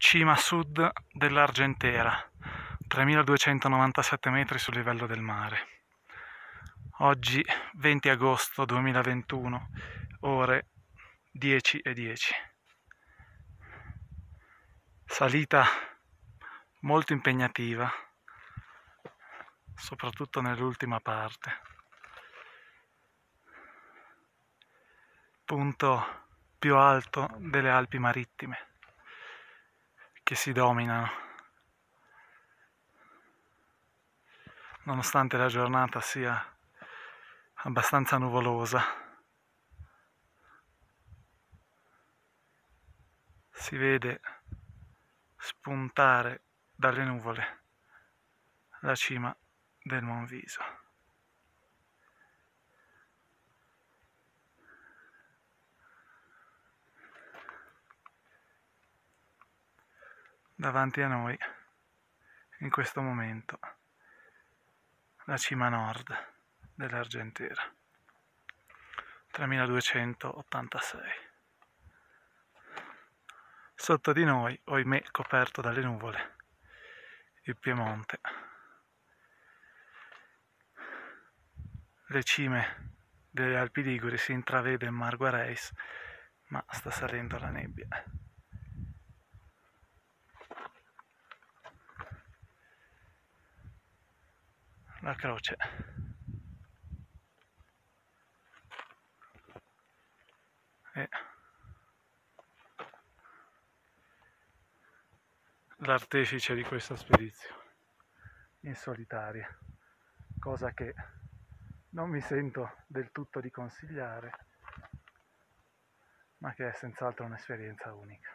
cima sud dell'Argentera, 3297 metri sul livello del mare. Oggi 20 agosto 2021, ore 10 e 10. Salita molto impegnativa, soprattutto nell'ultima parte. Punto più alto delle Alpi Marittime che si dominano. Nonostante la giornata sia abbastanza nuvolosa, si vede spuntare dalle nuvole la cima del Monviso. Davanti a noi in questo momento la cima nord dell'Argentera. 3286 sotto di noi ohimè coperto dalle nuvole il Piemonte. Le cime delle Alpi Liguri si intravede in Marguareis ma sta salendo la nebbia la croce. E l'artefice di questa spedizione in solitaria, cosa che non mi sento del tutto di consigliare, ma che è senz'altro un'esperienza unica.